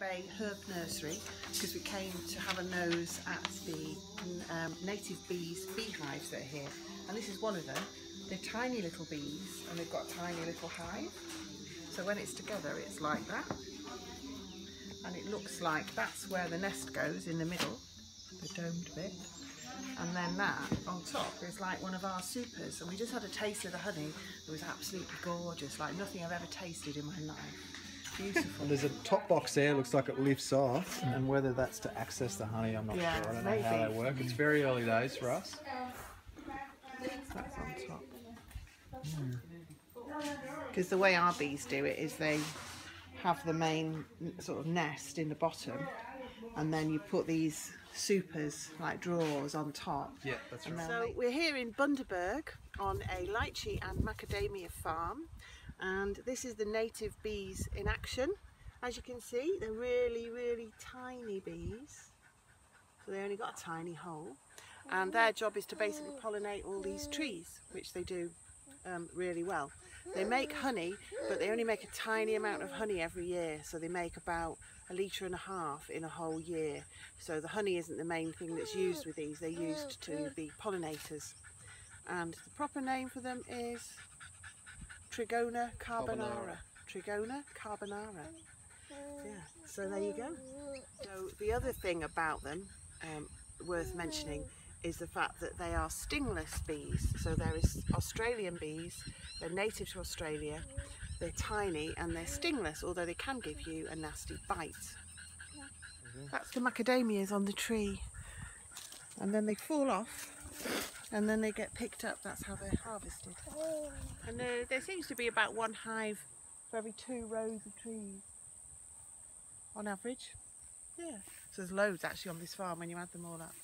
Bay Herb Nursery because we came to have a nose at the um, native bees beehives that are here. And this is one of them. They're tiny little bees and they've got a tiny little hive. So when it's together, it's like that. And it looks like that's where the nest goes in the middle, the domed bit. And then that on top is like one of our supers. And we just had a taste of the honey. It was absolutely gorgeous, like nothing I've ever tasted in my life. Beautiful. There's a top box there, looks like it lifts off, mm. and whether that's to access the honey, I'm not Yeah, sure. I don't know how they work. It's very early days for us. That's on top. Because the way our bees do it is they have the main sort of nest in the bottom, and then you put these supers like drawers on top. Yeah, that's right. So we're here in Bundaberg on a lychee and macadamia farm, and this is the native bees in action. As you can see, they're really, really tiny bees. So they only got a tiny hole, and their job is to basically pollinate all these trees, which they do um, really well. They make honey, but they only make a tiny amount of honey every year. So they make about a litre and a half in a whole year. So the honey isn't the main thing that's used with these. They're used to be pollinators. And the proper name for them is Trigona carbonaria. Trigona carbonaria. Yeah, so there you go. So the other thing about them um, worth mentioning is the fact that they are stingless bees. So there is Australian bees, they're native to Australia, they're tiny and they're stingless, although they can give you a nasty bite. That's the macadamias on the tree. And then they fall off and then they get picked up. That's how they're harvested. And uh, there seems to be about one hive for every two rows of trees on average. Yeah. So there's loads actually on this farm when you add them all up.